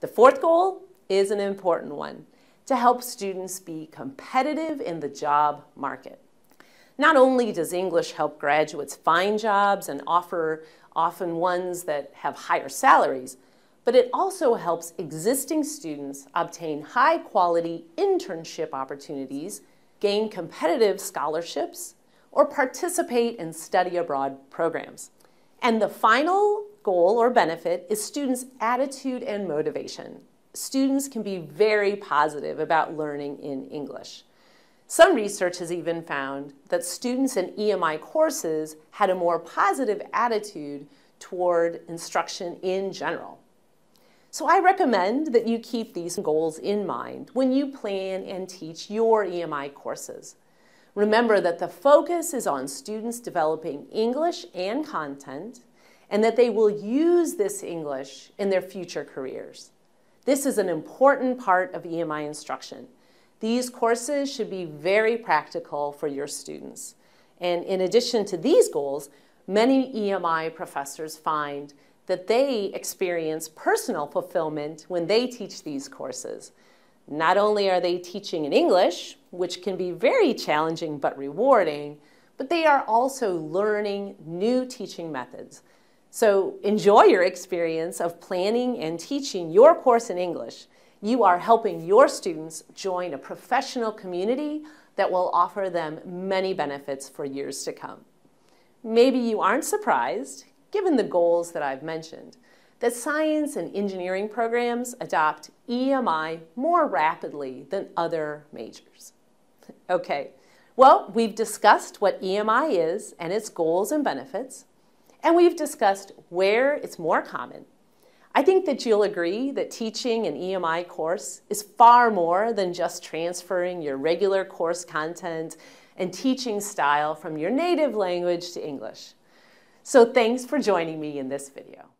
The fourth goal is an important one, to help students be competitive in the job market. Not only does English help graduates find jobs and offer often ones that have higher salaries, but it also helps existing students obtain high quality internship opportunities, gain competitive scholarships, or participate in study abroad programs. And the final goal or benefit is students' attitude and motivation. Students can be very positive about learning in English. Some research has even found that students in EMI courses had a more positive attitude toward instruction in general. So I recommend that you keep these goals in mind when you plan and teach your EMI courses. Remember that the focus is on students developing English and content and that they will use this English in their future careers. This is an important part of EMI instruction. These courses should be very practical for your students. And in addition to these goals, many EMI professors find that they experience personal fulfillment when they teach these courses. Not only are they teaching in English, which can be very challenging but rewarding, but they are also learning new teaching methods. So enjoy your experience of planning and teaching your course in English you are helping your students join a professional community that will offer them many benefits for years to come. Maybe you aren't surprised, given the goals that I've mentioned, that science and engineering programs adopt EMI more rapidly than other majors. okay, well, we've discussed what EMI is and its goals and benefits, and we've discussed where it's more common I think that you'll agree that teaching an EMI course is far more than just transferring your regular course content and teaching style from your native language to English. So thanks for joining me in this video.